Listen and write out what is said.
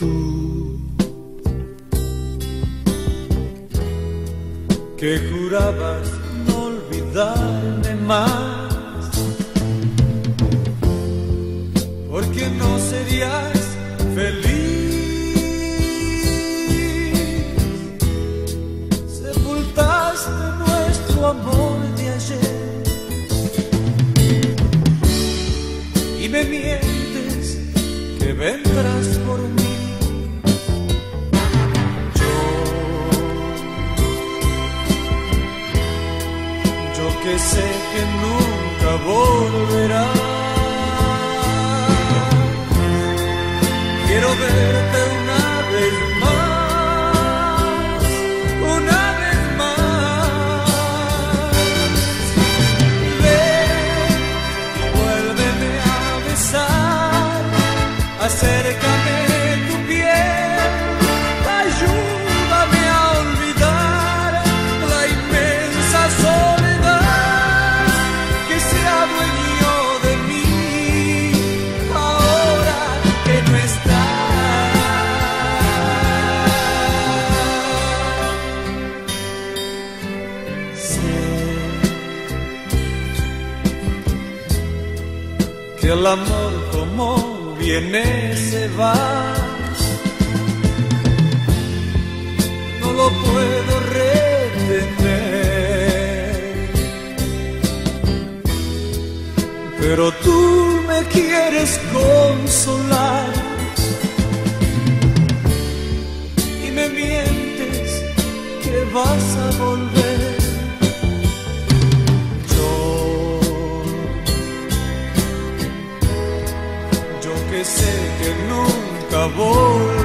Tú que jurabas no olvidarme más, porque no serías feliz. Sepultaste nuestro amor de ayer y me mientes que vendrás por mí. Sé que nunca volverás. Quiero verte una vez más, una vez más. Ven vuélveme a besar, acércame el amor como viene se va. No lo puedo retener. Pero tú me quieres consolar. Y me mientes que vas a volver. que sé que nunca voy.